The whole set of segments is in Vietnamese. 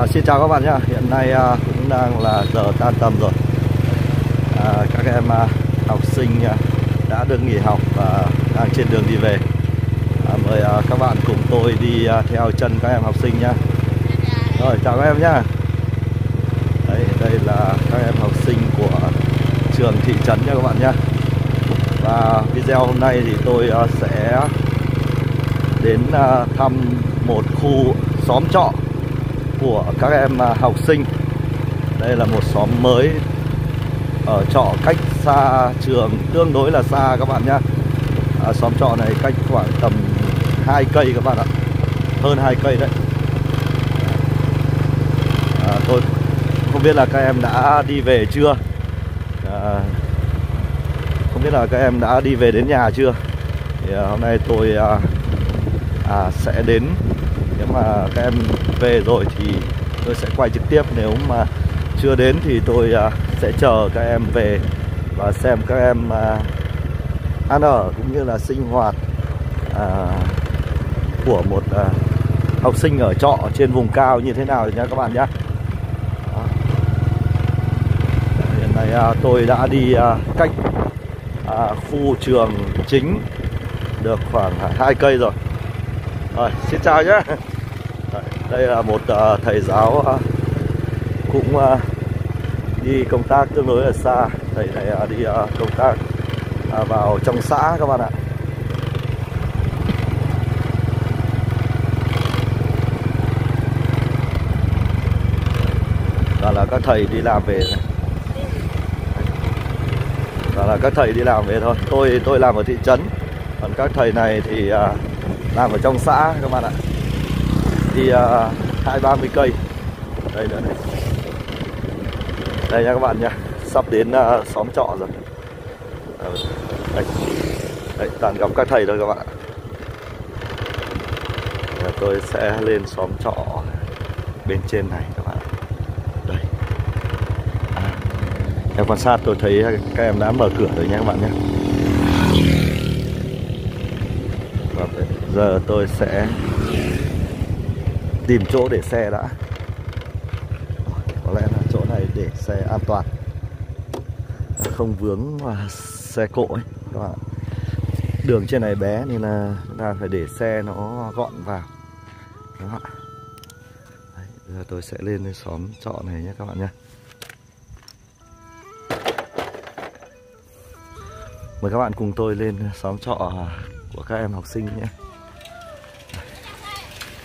À, xin chào các bạn nhé hiện nay à, cũng đang là giờ tan tầm rồi. À, các em à, học sinh à, đã được nghỉ học và đang trên đường đi về. À, mời à, các bạn cùng tôi đi à, theo chân các em học sinh nhé rồi chào các em nhé đây đây là các em học sinh của trường thị trấn nha các bạn nhé và video hôm nay thì tôi à, sẽ đến à, thăm một khu xóm trọ của các em à, học sinh. Đây là một xóm mới ở trọ cách xa trường tương đối là xa các bạn nhé à, xóm trọ này cách khoảng tầm hai cây các bạn ạ. Hơn hai cây đấy. À, tôi không biết là các em đã đi về chưa? À, không biết là các em đã đi về đến nhà chưa? Thì à, hôm nay tôi à, à, sẽ đến nếu mà các em về rồi thì tôi sẽ quay trực tiếp. Nếu mà chưa đến thì tôi à, sẽ chờ các em về và xem các em à, ăn ở cũng như là sinh hoạt à, của một học sinh ở trọ trên vùng cao như thế nào nhé các bạn nhé hiện nay tôi đã đi à, cách khu trường chính được khoảng hai cây rồi. Rồi xin chào nhé đây là một uh, thầy giáo uh, cũng uh, đi công tác tương đối là xa. Thầy này uh, đi uh, công tác uh, vào trong xã các bạn ạ. Và là các thầy đi làm về này. là các thầy đi làm về thôi. Tôi tôi làm ở thị trấn. Còn các thầy này thì uh, làm ở trong xã các bạn ạ thì à, hai ba mươi cây. Đây nữa này đây nha các bạn nha. Sắp đến uh, xóm trọ rồi. Đây. đây. Toàn gặp các thầy thôi các bạn ạ. Tôi sẽ lên xóm trọ bên trên này các bạn đây. À, em quan sát tôi thấy các em đã mở cửa rồi nha các bạn nhé. Vâng, Và giờ tôi sẽ tìm chỗ để xe đã. Có lẽ là chỗ này để xe an toàn. Không vướng và xe cộ ấy các bạn đường trên này bé nên là chúng ta phải để xe nó gọn vào. Các bạn Đấy, giờ tôi sẽ lên cái xóm trọ này nhé các bạn nhé. Mời các bạn cùng tôi lên xóm trọ của các em học sinh nhé.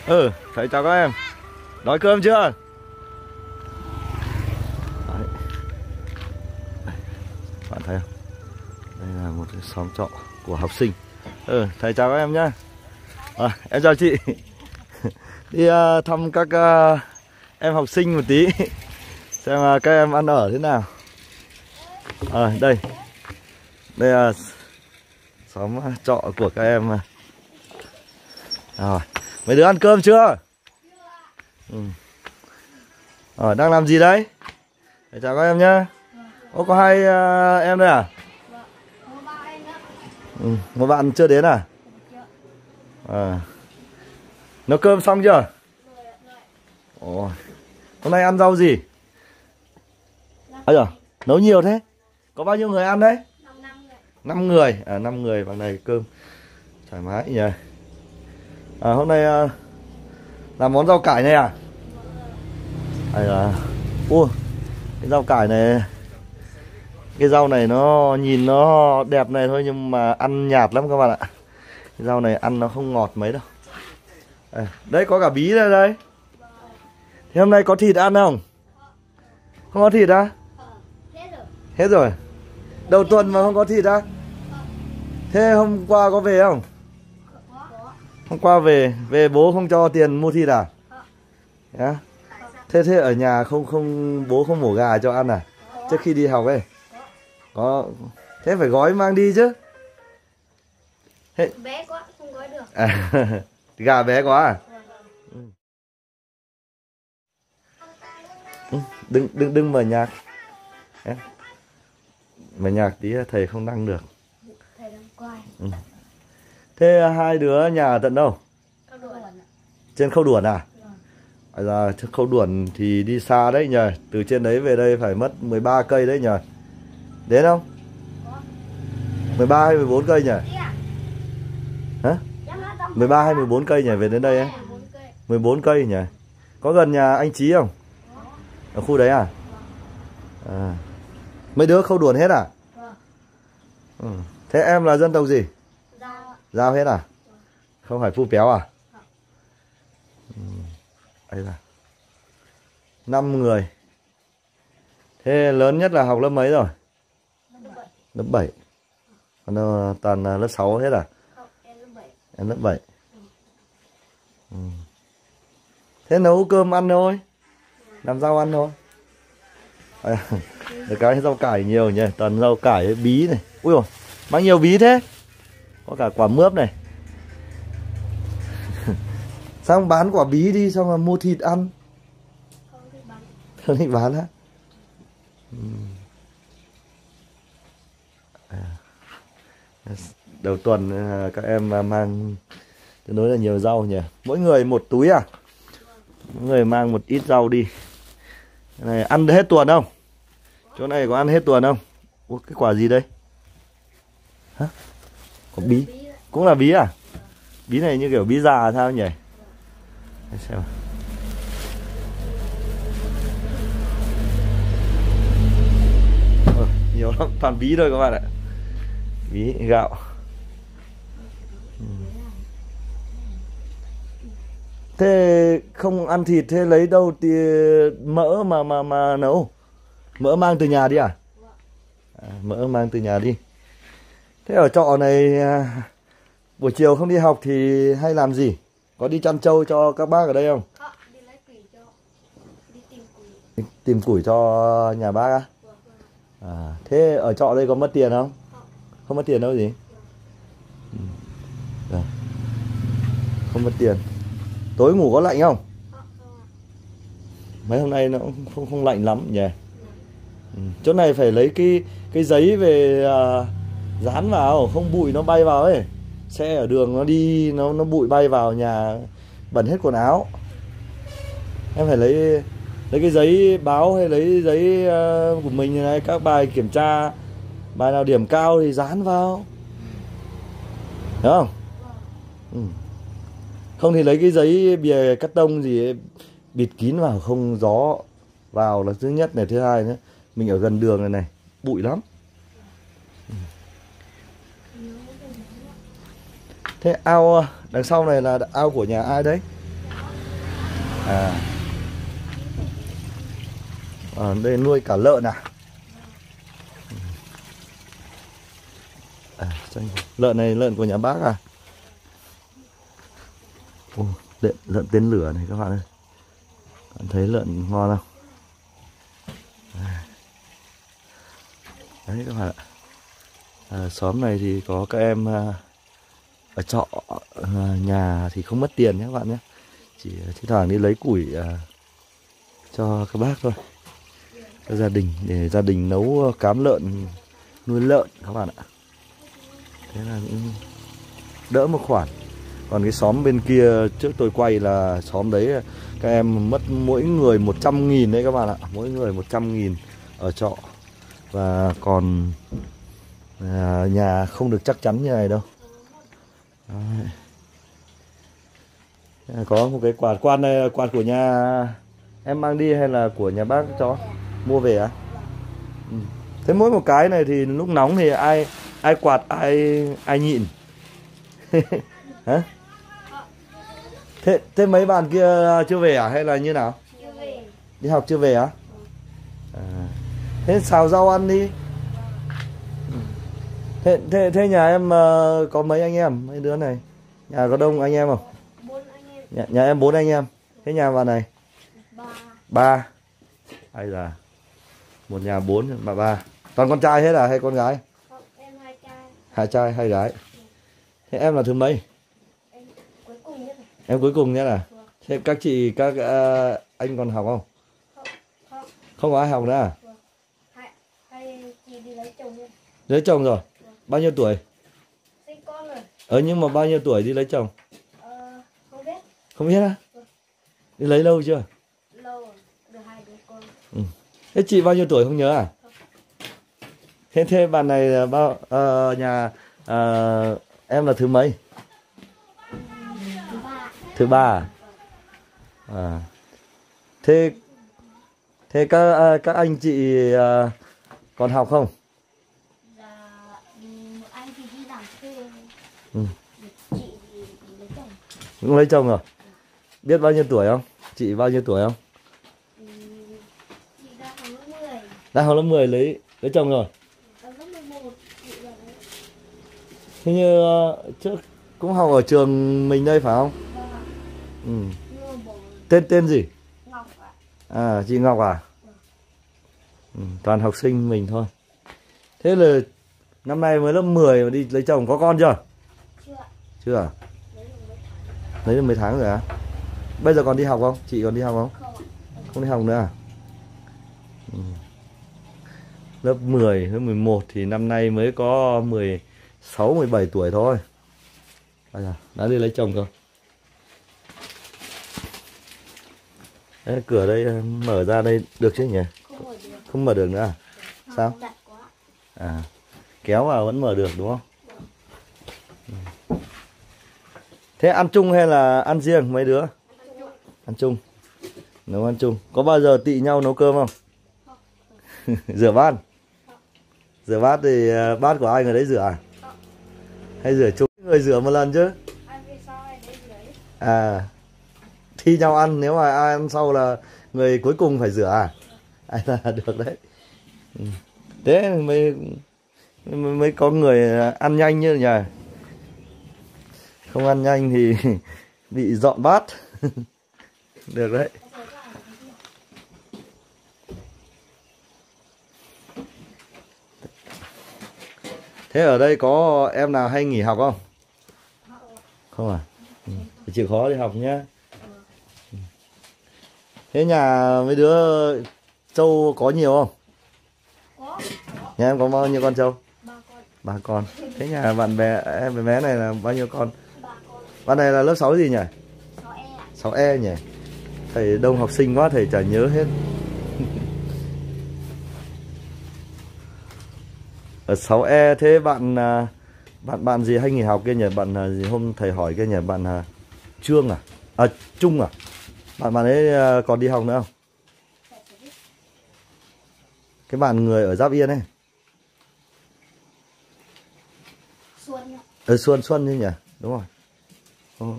Ừ, thầy chào các em. Đói cơm chưa? Đấy. Bạn thấy không? Đây là một cái xóm trọ của học sinh. Ừ, thầy chào các em nhá. À, Em chào chị. Đi uh, thăm các uh, em học sinh một tí. Xem uh, các em ăn ở thế nào. À, Đây. Đây là xóm trọ của các em Rồi. Mấy đứa ăn cơm chưa? Ừ. Rồi, đang làm gì đấy? Để chào các em nhá. Ô, có hai uh, em đây à? Ừ, một bạn chưa đến à? À. Nấu cơm xong chưa? Ồ. Hôm nay ăn rau gì? Ây à, nấu nhiều thế? Có bao nhiêu người ăn đấy? 5 người. À 5 người bằng này cơm. Thoải mái nhỉ. À, hôm nay à, làm món rau cải này à? đây là Ua, cái rau cải này Cái rau này nó nhìn nó đẹp này thôi nhưng mà ăn nhạt lắm các bạn ạ Cái rau này ăn nó không ngọt mấy đâu à, Đấy có cả bí đây đây Thế hôm nay có thịt ăn không? Không có thịt à? Hết rồi Đầu tuần mà không có thịt à? Thế hôm qua có về không? Hôm qua về, về bố không cho tiền mua thịt à? Yeah. Thế thế ở nhà không không bố không mổ gà cho ăn à? Trước khi đi học ấy. Có thế phải gói mang đi chứ. Thế... Bé quá không gói được. À, gà bé quá à? Ừ. Đừng đừng đừng mở nhạc. Mở nhạc tí thầy không đăng được. Thầy đang quay. Ừ. Thế hai đứa nhà ở tận đâu? Trên khâu đuổi à? Bây giờ khâu đuổi thì đi xa đấy nhờ Từ trên đấy về đây phải mất 13 cây đấy nhờ Đến không? 13 hay 14 cây nhỉ? À? Hả? Em đã đóng 13 hay 14 cây nhỉ về đến đây ấy? 14 cây. 14 cây nhỉ? Có gần nhà anh Trí không? Ở khu đấy à? à. Mấy đứa khâu đuổi hết à? Vâng. Ừ. Thế em là dân tộc gì? Giao hết à? Không phải phu béo à? Ừ. Ấy là 5 người Thế lớn nhất là học lớp mấy rồi? Lớp 7 Còn đâu toàn là lớp 6 hết à? Không, em lớp bảy. Em lớp 7 ừ. Thế nấu cơm ăn thôi Làm rau ăn thôi à, cái rau cải nhiều nhỉ Toàn rau cải bí này Ui rồi, bao nhiêu bí thế có cả quả mướp này. Xong bán quả bí đi Xong là mua thịt ăn. Không thích bán. Không thích bán á. Ừ. À. Đầu tuần à, các em à, mang tương đối là nhiều rau nhỉ? Mỗi người một túi à? Mỗi người mang một ít rau đi. Cái này ăn hết tuần không? Chỗ này có ăn hết tuần không? Ủa, cái quả gì đây? Hả có bí. Cũng là bí à? Bí này như kiểu bí già sao nhỉ? Để xem ờ, nhiều lắm. Toàn bí thôi các bạn ạ. Bí gạo. Thế không ăn thịt thế lấy đâu thì mỡ mà mà mà nấu? Mỡ mang từ nhà đi à, à mỡ mang từ nhà đi thế ở trọ này à, buổi chiều không đi học thì hay làm gì có đi chăn trâu cho các bác ở đây không Họ đi lấy quỷ cho. Đi tìm quỷ. Đi tìm củi cho nhà bác á Vâng, vâng. à, thế ở trọ đây có mất tiền không Không. không mất tiền đâu gì Ừ. Rồi. không mất tiền tối ngủ có lạnh không không mấy hôm nay nó cũng không không lạnh lắm nhỉ ừ. chỗ này phải lấy cái cái giấy về à, dán vào không bụi nó bay vào ấy. Xe ở đường nó đi nó nó bụi bay vào nhà bẩn hết quần áo. Em phải lấy lấy cái giấy báo hay lấy giấy ờ, của mình như này các bài kiểm tra bài nào điểm cao thì dán vào. Đúng không? Ừ. không thì lấy cái giấy bìa cắt tông gì ấy, bịt kín vào không gió vào là thứ nhất này thứ hai nữa. Mình ở gần đường này này bụi lắm. Thế ao ờ, đằng sau này là ao của nhà ai đấy? À. Ở đây nuôi cả lợn à? À lợn này lợn của nhà bác à? Ồ, lợn lợn tên lửa này các bạn ơi. Bạn thấy lợn ngon không? À. Đấy các bạn ạ. À, xóm này thì có các em à, ở trọ ờ, nhà thì không mất tiền nhé các bạn nhé. Chỉ ờ, thi thoảng đi lấy củi à, cho các bác thôi. Cho gia đình để gia đình nấu cám lợn nuôi lợn các bạn ạ. Thế là cũng đỡ một khoản. Còn cái xóm bên kia trước tôi quay là xóm đấy các em mất mỗi người 100 nghìn đấy các bạn ạ. Mỗi người 100 nghìn ở trọ. Và còn à, nhà không được chắc chắn như này đâu. Đấy. À, có một cái quạt quạt này quạt của nhà em mang đi hay là của nhà bác cho mua về à ừ. thế mỗi một cái này thì lúc nóng thì ai ai quạt ai ai nhịn hả thế thế mấy bạn kia chưa về à hay là như nào Chưa về. đi học chưa về á à? thế xào rau ăn đi. Thế thế thế nhà em ờ, có mấy anh em mấy đứa này nhà có đông anh em không anh em. nhà, nhà em bốn anh em thế nhà bạn này Ba. ba hay là một nhà bốn bà ba toàn con trai hết à hay con gái Không, em hai trai. hai trai hai gái thế em là thứ mấy Em cuối cùng nhất em cuối cùng nhé là Vâng. thế các chị các ờ, anh còn học không Không. Không. không có ai học nữa à Hai. Hai chị đi lấy chồng nha. lấy chồng rồi bao nhiêu tuổi Sinh con rồi. ờ nhưng mà bao nhiêu tuổi đi lấy chồng Ờ, không biết. không biết á Đi lấy lâu chưa? lâu rồi được hai đứa con Thế chị bao nhiêu tuổi không nhớ à? Thế thế bạn này bao ờ, nhà ờ, em là thứ mấy? thứ ba Thứ ba à? à. Thế thế các ờ, các anh chị còn học không? là ừ, một anh thì đi làm thuê Ừ. chị lấy chồng Cũng lấy chồng rồi. Biết bao nhiêu tuổi không? Chị bao nhiêu tuổi không? Ừ, chị đang học lớp 10 Đang học lớp 10 lấy lấy chồng rồi. lớp 11 chị là đấy Thế như ờ, trước cũng học ở trường mình đây phải không? vâng Ừ. Tên tên gì? ngọc ạ À chị Ngọc à? Ừ, toàn học sinh mình thôi. Thế là năm nay mới lớp 10 mà đi lấy chồng có con chưa? chưa chưa lấy được mấy tháng rồi à? Bây giờ còn đi học không? Chị còn đi học không? không đi học nữa à? Ừ. Lớp 10, lớp 11 thì năm nay mới có 16, 17 tuổi thôi. À, đã đi lấy chồng rồi. Đấy, cửa đây ờ, mở ra đây được chứ nhỉ? không mở được Không mở được nữa à? Sao? À, kéo vào vẫn mở được đúng không? Ừ. Thế ăn chung hay là ăn riêng mấy đứa? Ăn chung. Nấu ăn chung. Có bao giờ tị nhau nấu cơm không? rửa bát. Rửa bát thì à, bát của ai người đấy rửa à? Hay rửa chung người rửa một lần chứ? À. Thi nhau ăn nếu mà ai ăn sau là người cuối cùng phải rửa à? Ai là được đấy. Ừ. Thế mới mới mới có người ăn nhanh như nhỉ? Không ăn nhanh thì bị dọn bát. được đấy. Thế ở đây có em nào hay nghỉ học không? Không à? Ừ. Chịu khó đi học nhé. Thế nhà mấy đứa trâu có nhiều không? có Nhà em có bao nhiêu con trâu? Ba con. Thế nhà bạn bè em bé này là bao nhiêu con? Bạn này là lớp 6 gì nhỉ? sáu e ạ 6E nhỉ? Thầy đông học sinh quá thầy chả nhớ hết. Ở 6E thế bạn à, bạn bạn gì hay nghỉ học kia nhỉ? Bạn à, gì hôm thầy hỏi kia nhỉ? Bạn à, Trương à? À Trung à? Bạn bạn ấy còn đi học nữa không? Cái bạn người ở Giáp Yên ấy. xuân Ở Xuân Xuân chứ nhỉ? Đúng rồi. Ồ.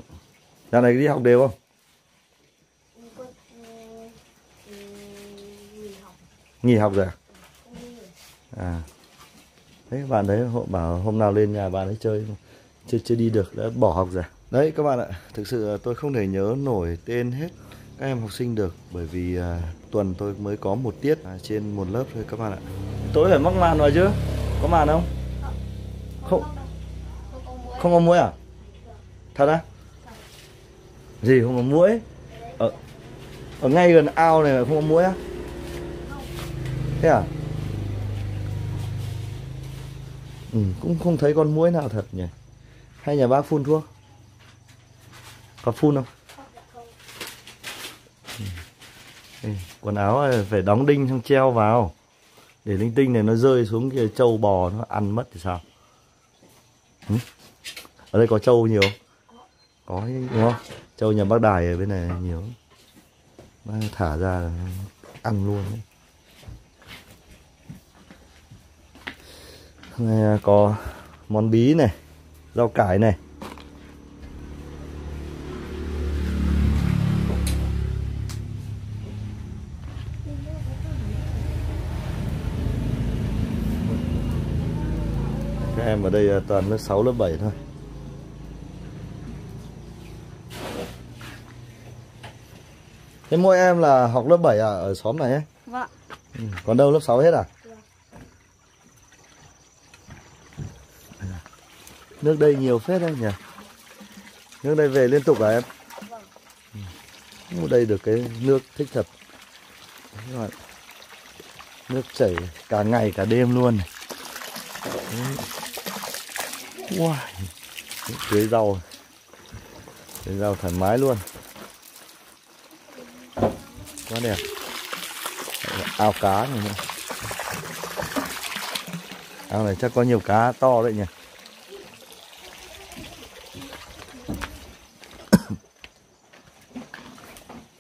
Dạo này đi học đều không? Ừ, con ừ, ừ, nghỉ học Nghỉ học rồi à? rồi À. Đấy bạn đấy hộ bảo hôm nào lên nhà bạn ấy chơi chưa chưa đi được đã bỏ học rồi. Đấy các bạn ạ, thực sự tôi không thể nhớ nổi tên hết các em học sinh được bởi vì à, tuần tôi mới có một tiết à, trên một lớp thôi các bạn ạ. Tối phải mắc màn vào chứ? Có màn không? Không. không có muối Không có muỗi à? Thật á? Gì không có muỗi? Ở ở ngay gần ao này mà không có muỗi á? Thế à? Ừ, cũng không thấy con muỗi nào thật nhỉ. Hay nhà bác phun thuốc? Có phun không? Ừ, ừ quần áo này phải đóng đinh xong treo vào để linh tinh này nó rơi xuống kia trâu bò nó ăn mất thì sao ừ? ở đây có trâu nhiều không? Có đúng không? Trâu nhà bác đài ở bên này nhiều nó thả ra là ăn luôn đấy. này à, có món bí này rau cải này. Các em ở đây à, toàn lớp 6, lớp 7 thôi. Thế mỗi em là học lớp 7 à ở xóm này ấy? vâng Ừ, Còn đâu lớp 6 hết à? Vâng. Nước đây nhiều phết đấy nhỉ? Nước đây về liên tục à em? vâng Ừ. Đây được cái nước thích thật. Nước chảy cả ngày cả đêm luôn này. Wow. Tưới rau Tưới rau thoải mái luôn quá đẹp. Ao cá này nữa ao này chắc có nhiều cá to đấy nhỉ.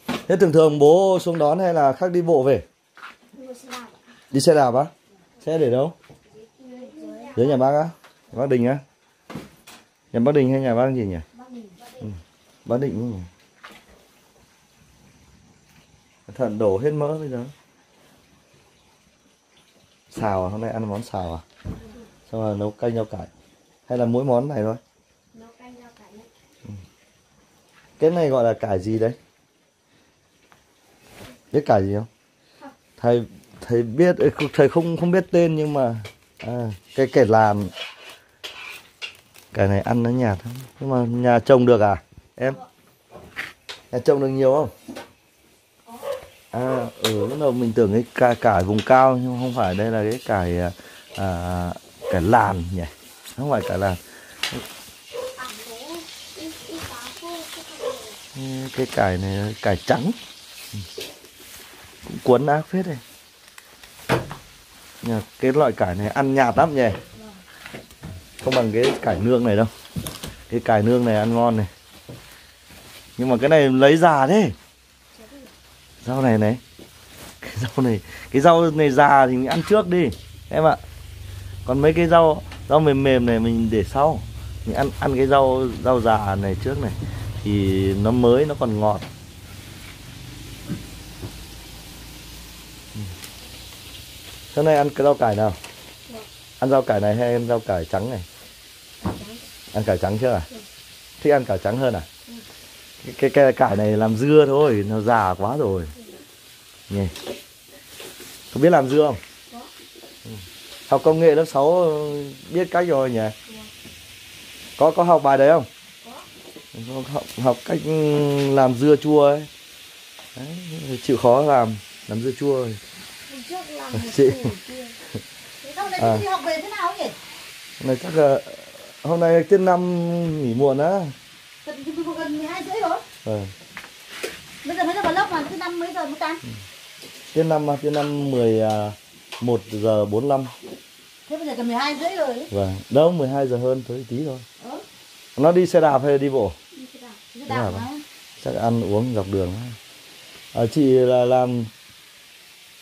Thế thường thường bố xuống đón hay là khác đi bộ về? Đi xe đạp á? Xe để đâu? Dưới nhà bác á? Nhà bác đình á? Nhà bác đình hay nhà bác gì nhỉ? Bác bác định đúng không? Thận đổ hết mỡ bây giờ. Xào à? hôm nay ăn món xào à? Xong rồi nấu canh rau cải. Hay là mỗi món này thôi? Nấu canh rau cải nhất. cái này gọi là cải gì đấy? Biết cải gì không? Thầy thầy biết không- thầy không không biết tên nhưng mà à, cái cải làm. Cải này ăn nó nhạt lắm nhưng mà nhà trồng được à? Em? Nhà trồng được nhiều không à ừ lúc đầu mình tưởng cái cải, cải vùng cao nhưng không phải đây là cái cải à, à, cải làn nhỉ? Không phải cải làn. Ừ, cái cải này cải trắng. Ừ. Cũng cuốn ác phết đây. Nhưng cái loại cải này ăn nhạt lắm nhỉ? Không bằng cái cải nương này đâu. Cái cải nương này ăn ngon này. Nhưng mà cái này lấy già thế rau này này. Cái rau này cái rau này già thì mình ăn trước đi em ạ. Còn mấy cái rau rau mềm mềm này mình để sau. Mình ăn ăn cái rau rau già này trước này thì nó mới nó còn ngọt. Hôm nay ăn cái rau cải nào? Ăn rau cải này hay ăn rau cải trắng này? Ăn cải trắng chưa à thích ăn cải trắng hơn à? Cái, cái, cái cải này làm dưa thôi nó già quá rồi nhỉ không biết làm dưa không Ừ. học công nghệ lớp 6 biết cách rồi nhỉ có có học bài đấy không có học, học cách làm dưa chua ấy đấy, chịu khó làm làm dưa chua rồi. Một Chị. À. đi học về thế nào nhỉ? này chắc là hôm nay tiết năm nghỉ muộn á gần gần 12 rưỡi rồi. ờ. Bây giờ mới được vào lớp mà cái năm mấy giờ mới tan? Tiết năm à, tiết năm 11 giờ 45 Thế bây giờ gần 12 rưỡi rồi. vâng đâu 12 giờ hơn tới tí thôi Ờ, nó đi xe đạp hay đi bộ Đi xe đạp. Thế đạp mà. chắc ăn uống dọc đường à, chị là làm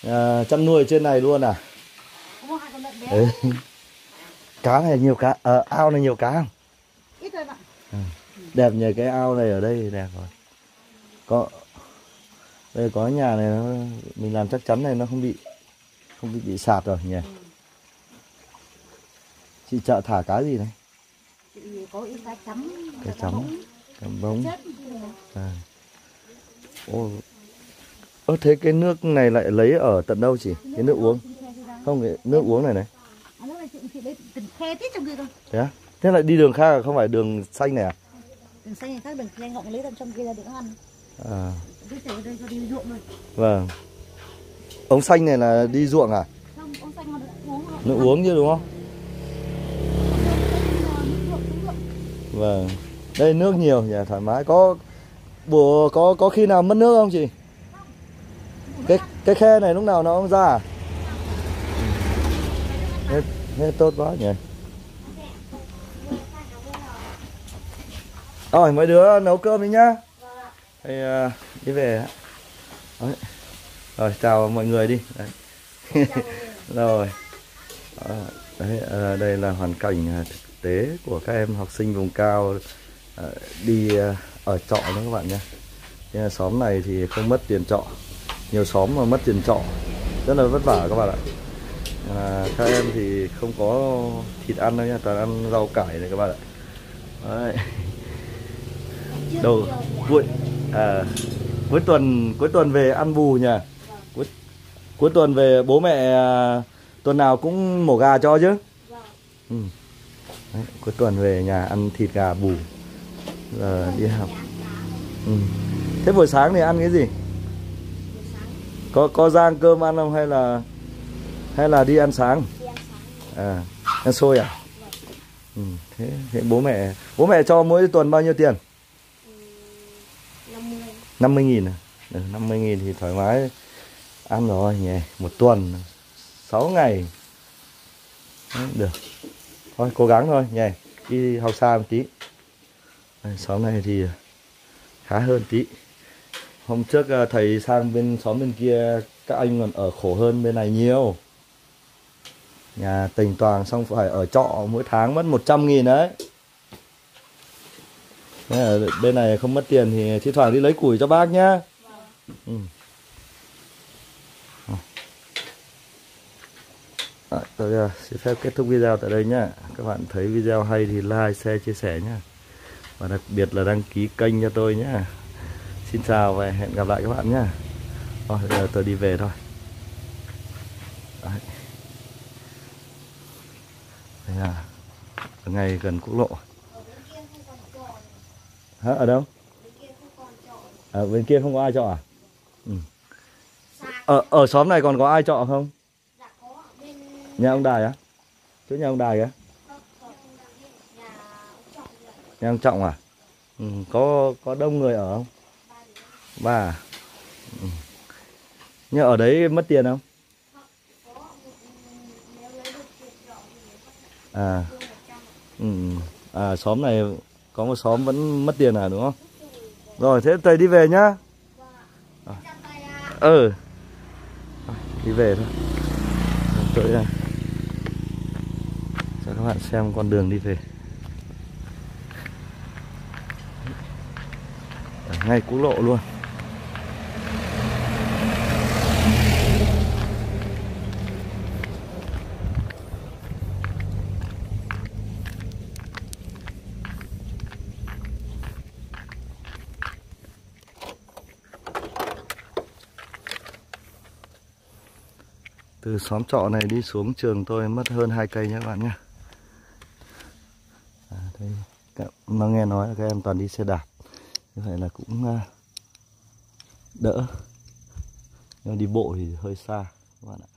à, chăn nuôi trên này luôn à Có hai con lợn bé. Đấy. cá này nhiều cá ờ, ao này nhiều cá không Ít thôi bạn. đẹp nhờ cái ao này ở đây đẹp rồi có đây có nhà này nó, mình làm chắc chắn này nó không bị không bị bị sạt rồi nhỉ? Chị chợ thả cá gì này? Chị có ít cá chấm. cá chấm cá Chết. à. ô. Ơ thế cái nước này lại lấy ở tận đâu chị? Cái nước uống. Không cái nước uống này này. À, này thế á? Thế lại đi đường khác à không phải đường xanh này à? Đừng xanh khác đừng khe ngọng lấy trong kia ra đừng ăn. à Vâng ống xanh này là đi ruộng à Không, con xanh nó uống nước uống chứ đúng không. Vâng. Đây nước nhiều nhỉ, thoải mái. Có bùa có có khi nào mất nước không chị? Cái cái khe này lúc nào nó không ra à? Hết, hết tốt quá nhỉ. Rồi mấy đứa nấu cơm đi nhá. Thì à, đi về. Đấy. Rồi chào mọi người đi. Đấy. Rồi. Đó, Đấy, à, đây là hoàn cảnh thực tế của các em học sinh vùng cao đi ở trọ đó các bạn nhé. Xóm này thì không mất tiền trọ, nhiều xóm mà mất tiền trọ rất là vất vả các bạn ạ. À, các em thì không có thịt ăn đâu nha, toàn ăn rau cải này các bạn ạ. Đấy. Đầu cuối à, cuối tuần cuối tuần về ăn bù nhỉ. Cuối, cuối tuần về bố mẹ à, tuần nào cũng mổ gà cho chứ. Ừ. Đấy, cuối tuần về nhà ăn thịt gà bù giờ đi học ừ. thế buổi sáng thì ăn cái gì có có rang cơm ăn không hay là hay là đi ăn sáng ăn à ăn xôi à ừ. thế, thế bố mẹ bố mẹ cho mỗi tuần bao nhiêu tiền 50 nghìn à? Ừ, được 50 nghìn thì thoải mái. Ăn rồi nhỉ một tuần 6 ngày. Đấy, được. Thôi cố gắng thôi nhỉ đi học xa một tí. Sáu xóm này thì khá hơn tí. Hôm trước à, thầy sang bên xóm bên kia các anh còn ở khổ hơn bên này nhiều. Nhà tình toàn xong phải ở trọ mỗi tháng mất 100 nghìn đấy ở bên này không mất tiền thì thi thoảng đi lấy củi cho bác nhá. Ừ. À, tôi ờ, xin phép kết thúc video tại đây nhá. Các bạn thấy video hay thì like share chia sẻ nhá. Và đặc biệt là đăng ký kênh cho tôi nhá. Xin chào và hẹn gặp lại các bạn nhá. Rồi, giờ tôi đi về thôi. Đấy. Đây là ngày gần quốc lộ. Hả, ở đâu ở bên kia không có ai trọ à ừ. ở ở xóm này còn có ai trọ không nhà ông đài á chỗ nhà ông đài á nhà ông trọng à ừ. có có đông người ở không ba à? ừ. nhưng ở đấy mất tiền không à ừ. ừ. à xóm này có một xóm vẫn mất tiền à đúng không? Rồi thế thầy đi về nhá. Chào ừ đi về thôi. Tới à, cho các bạn xem con đường đi về. Ở ngay quốc lộ luôn từ xóm trọ này đi xuống trường tôi mất hơn hai cây nhé các bạn nhé. À, đây, nó nghe nói là các em toàn đi xe đạp. Như vậy là cũng à, đỡ. Nhưng đi bộ thì hơi xa các bạn ạ.